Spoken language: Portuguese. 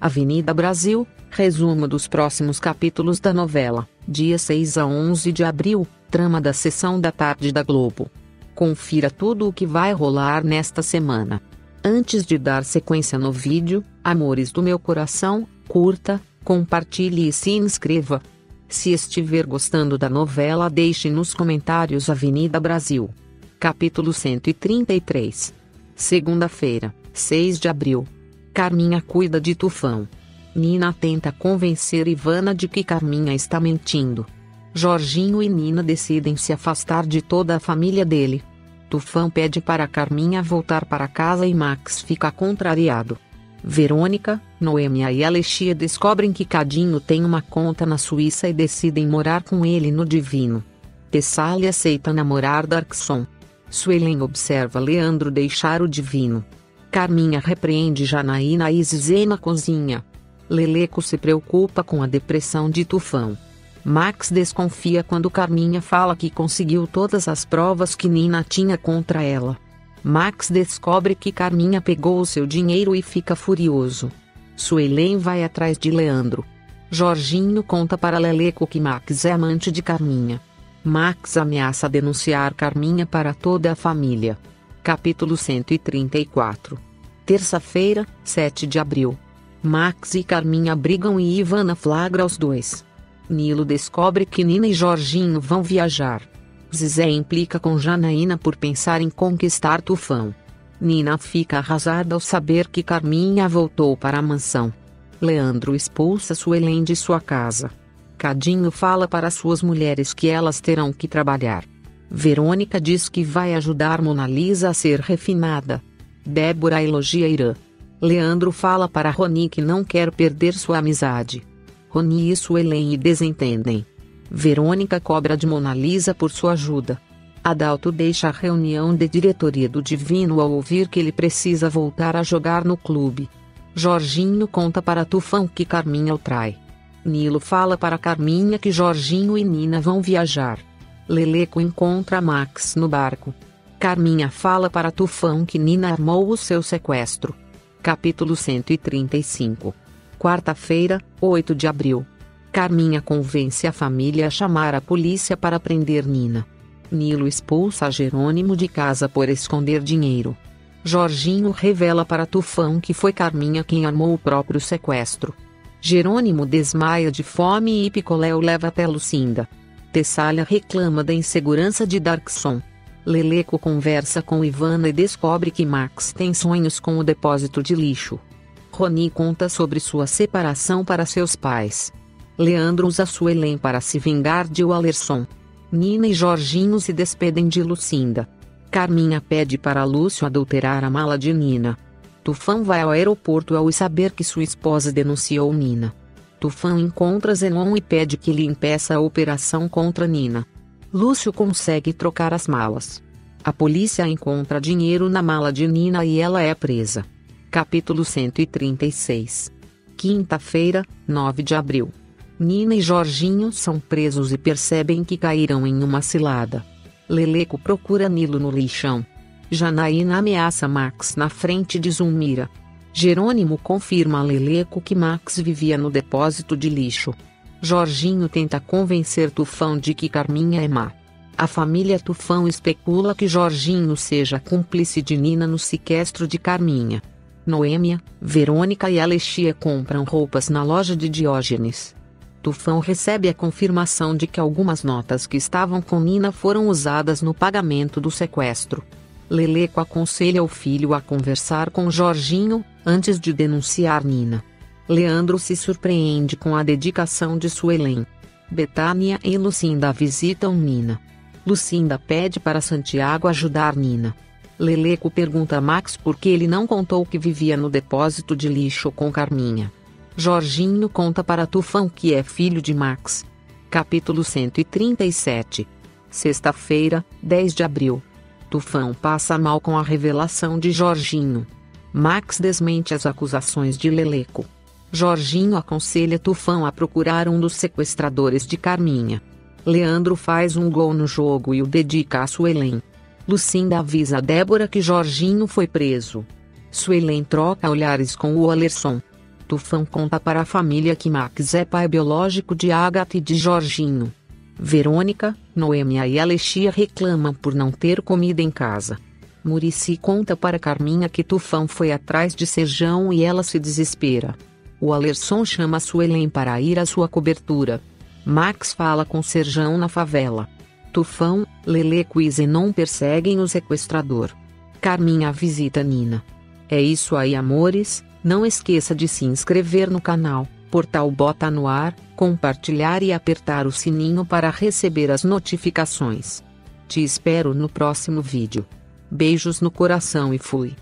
Avenida Brasil, resumo dos próximos capítulos da novela, dia 6 a 11 de abril, trama da sessão da tarde da Globo. Confira tudo o que vai rolar nesta semana. Antes de dar sequência no vídeo, amores do meu coração, curta, compartilhe e se inscreva. Se estiver gostando da novela, deixe nos comentários Avenida Brasil. Capítulo 133. Segunda-feira, 6 de abril. Carminha cuida de Tufão. Nina tenta convencer Ivana de que Carminha está mentindo. Jorginho e Nina decidem se afastar de toda a família dele. Tufão pede para Carminha voltar para casa e Max fica contrariado. Verônica, Noêmia e Alexia descobrem que Cadinho tem uma conta na Suíça e decidem morar com ele no Divino. Tessalia aceita namorar Darkson. Suelen observa Leandro deixar o divino. Carminha repreende Janaína e Zizê na cozinha. Leleco se preocupa com a depressão de Tufão. Max desconfia quando Carminha fala que conseguiu todas as provas que Nina tinha contra ela. Max descobre que Carminha pegou o seu dinheiro e fica furioso. Suelen vai atrás de Leandro. Jorginho conta para Leleco que Max é amante de Carminha. Max ameaça denunciar Carminha para toda a família. Capítulo 134 Terça-feira, 7 de abril. Max e Carminha brigam e Ivana flagra os dois. Nilo descobre que Nina e Jorginho vão viajar. Zizé implica com Janaína por pensar em conquistar Tufão. Nina fica arrasada ao saber que Carminha voltou para a mansão. Leandro expulsa Suelen de sua casa. Cadinho fala para suas mulheres que elas terão que trabalhar. Verônica diz que vai ajudar Mona Lisa a ser refinada. Débora elogia Irã. Leandro fala para Roni que não quer perder sua amizade. Roni e Suelen desentendem. Verônica cobra de Mona Lisa por sua ajuda. Adalto deixa a reunião de diretoria do Divino ao ouvir que ele precisa voltar a jogar no clube. Jorginho conta para Tufão que Carminha o trai. Nilo fala para Carminha que Jorginho e Nina vão viajar. Leleco encontra Max no barco. Carminha fala para Tufão que Nina armou o seu sequestro. Capítulo 135 Quarta-feira, 8 de abril. Carminha convence a família a chamar a polícia para prender Nina. Nilo expulsa Jerônimo de casa por esconder dinheiro. Jorginho revela para Tufão que foi Carminha quem armou o próprio sequestro. Jerônimo desmaia de fome e Picolé o leva até Lucinda. Tessália reclama da insegurança de Darkson. Leleco conversa com Ivana e descobre que Max tem sonhos com o depósito de lixo. Roni conta sobre sua separação para seus pais. Leandro usa Suelen para se vingar de Wallerson. Nina e Jorginho se despedem de Lucinda. Carminha pede para Lúcio adulterar a mala de Nina. Tufão vai ao aeroporto ao saber que sua esposa denunciou Nina. Tufão encontra Zenon e pede que lhe impeça a operação contra Nina. Lúcio consegue trocar as malas. A polícia encontra dinheiro na mala de Nina e ela é presa. Capítulo 136 Quinta-feira, 9 de abril. Nina e Jorginho são presos e percebem que caíram em uma cilada. Leleco procura Nilo no lixão. Janaína ameaça Max na frente de Zulmira. Jerônimo confirma a Leleco que Max vivia no depósito de lixo. Jorginho tenta convencer Tufão de que Carminha é má. A família Tufão especula que Jorginho seja cúmplice de Nina no sequestro de Carminha. Noêmia, Verônica e Alexia compram roupas na loja de Diógenes. Tufão recebe a confirmação de que algumas notas que estavam com Nina foram usadas no pagamento do sequestro. Leleco aconselha o filho a conversar com Jorginho, antes de denunciar Nina. Leandro se surpreende com a dedicação de Suelen. Betânia e Lucinda visitam Nina. Lucinda pede para Santiago ajudar Nina. Leleco pergunta a Max por que ele não contou que vivia no depósito de lixo com Carminha. Jorginho conta para Tufão que é filho de Max. Capítulo 137 Sexta-feira, 10 de abril. Tufão passa mal com a revelação de Jorginho. Max desmente as acusações de Leleco. Jorginho aconselha Tufão a procurar um dos sequestradores de Carminha. Leandro faz um gol no jogo e o dedica a Suelen. Lucinda avisa Débora que Jorginho foi preso. Suelen troca olhares com o Alerson. Tufão conta para a família que Max é pai biológico de Agatha e de Jorginho. Verônica, Noêmia e Alexia reclamam por não ter comida em casa. Murici conta para Carminha que Tufão foi atrás de Serjão e ela se desespera. O Alerson chama Suelen para ir à sua cobertura. Max fala com Serjão na favela. Tufão, Leleco e Zenon perseguem o sequestrador. Carminha visita Nina. É isso aí amores, não esqueça de se inscrever no canal, Portal Bota no ar, compartilhar e apertar o sininho para receber as notificações. Te espero no próximo vídeo. Beijos no coração e fui.